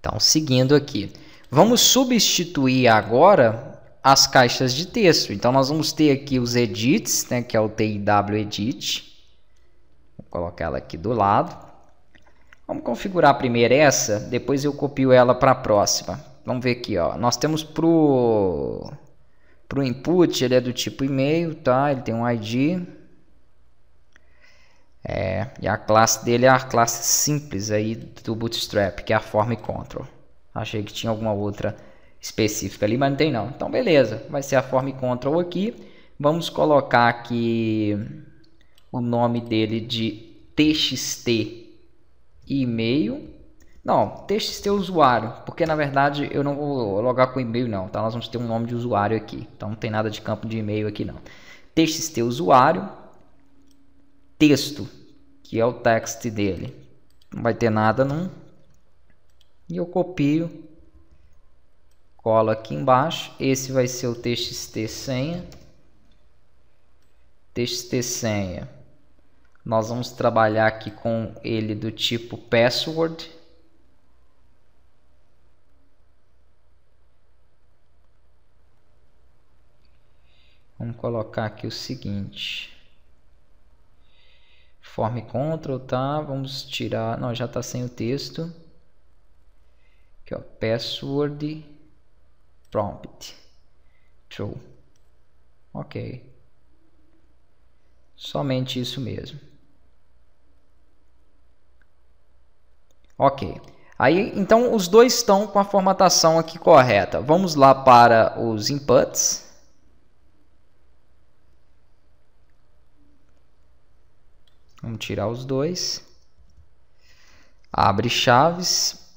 Então, seguindo aqui. Vamos substituir agora as caixas de texto. Então, nós vamos ter aqui os edits, né, que é o TIW Edit. Vou colocar ela aqui do lado. Vamos configurar primeiro essa, depois eu copio ela para a próxima. Vamos ver aqui, ó. Nós temos pro pro input, ele é do tipo e-mail, tá? Ele tem um ID. É, e a classe dele é a classe simples aí do Bootstrap, que é a form control. Achei que tinha alguma outra específica ali, mas não tem não. Então beleza, vai ser a form control aqui. Vamos colocar aqui o nome dele de txt e-mail. Não, txt usuário, porque na verdade eu não vou logar com e-mail não, tá? Nós vamos ter um nome de usuário aqui, então não tem nada de campo de e-mail aqui não. txt usuário, texto, que é o text dele. Não vai ter nada não. E eu copio, colo aqui embaixo, esse vai ser o txt senha. txt senha. Nós vamos trabalhar aqui com ele do tipo password Vamos colocar aqui o seguinte. Form control, tá? Vamos tirar, não, já está sem o texto. Aqui, ó, password prompt true. OK. Somente isso mesmo. Ok. Aí, então, os dois estão com a formatação aqui correta. Vamos lá para os inputs. Vamos tirar os dois. Abre chaves,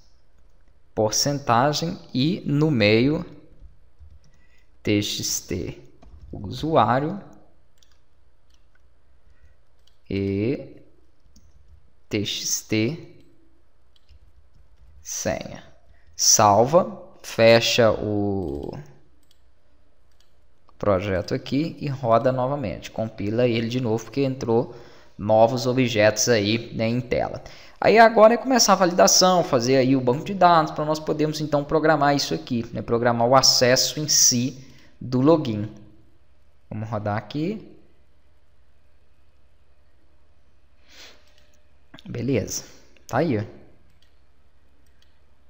porcentagem e no meio txt usuário e txt senha. Salva, fecha o projeto aqui e roda novamente. Compila ele de novo porque entrou novos objetos aí né, em tela. Aí agora é começar a validação, fazer aí o banco de dados para nós podermos então programar isso aqui, né, programar o acesso em si do login. Vamos rodar aqui. Beleza, tá aí.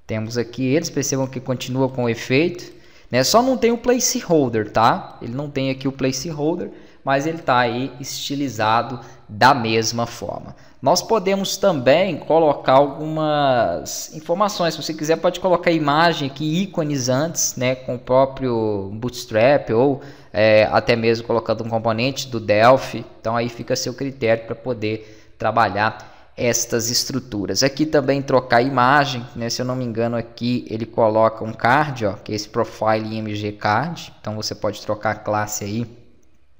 Temos aqui eles, percebam que continua com efeito. Né? Só não tem o placeholder, tá? Ele não tem aqui o placeholder, mas ele está aí estilizado da mesma forma. Nós podemos também colocar algumas informações. Se você quiser, pode colocar imagem aqui, ícones antes, né, com o próprio Bootstrap ou é, até mesmo colocando um componente do Delphi. Então aí fica a seu critério para poder trabalhar estas estruturas. Aqui também trocar imagem, né? se eu não me engano aqui ele coloca um card, ó, que é esse profile img card. Então você pode trocar a classe aí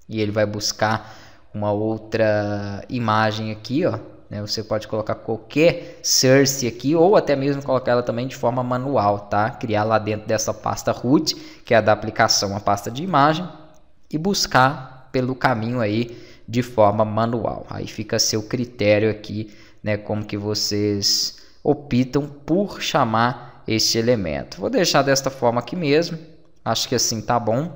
e ele vai buscar uma outra imagem aqui, ó. Né? Você pode colocar qualquer source aqui ou até mesmo colocar ela também de forma manual, tá? Criar lá dentro dessa pasta root, que é a da aplicação, a pasta de imagem e buscar pelo caminho aí de forma manual. Aí fica a seu critério aqui, né, como que vocês optam por chamar este elemento. Vou deixar desta forma aqui mesmo. Acho que assim tá bom.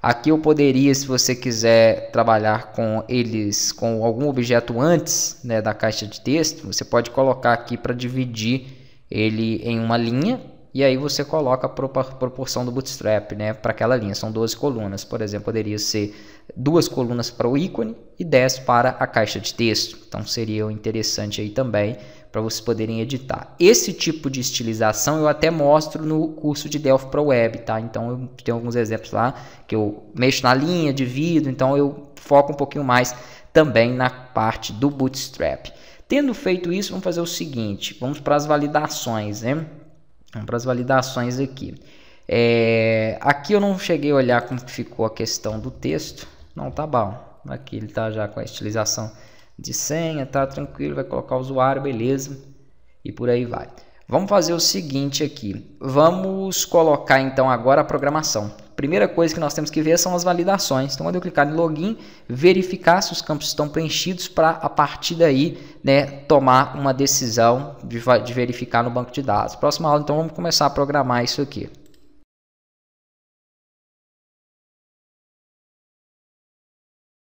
Aqui eu poderia, se você quiser trabalhar com eles, com algum objeto antes né, da caixa de texto, você pode colocar aqui para dividir ele em uma linha e aí você coloca a proporção do bootstrap né, para aquela linha. São 12 colunas, por exemplo, poderia ser duas colunas para o ícone e 10 para a caixa de texto. Então seria interessante aí também para vocês poderem editar. Esse tipo de estilização eu até mostro no curso de Delphi Pro Web, tá? Então eu tenho alguns exemplos lá que eu mexo na linha, divido, então eu foco um pouquinho mais também na parte do Bootstrap. Tendo feito isso, vamos fazer o seguinte, vamos para as validações, né? Vamos para as validações aqui. É, aqui eu não cheguei a olhar como ficou a questão do texto. Não, tá bom. Aqui ele está já com a estilização de senha, tá tranquilo, vai colocar o usuário, beleza, e por aí vai. Vamos fazer o seguinte aqui, vamos colocar então agora a programação, primeira coisa que nós temos que ver são as validações. Então, quando eu clicar em login, verificar se os campos estão preenchidos para a partir daí né, tomar uma decisão de, de verificar no banco de dados. Próxima aula, então, vamos começar a programar isso aqui.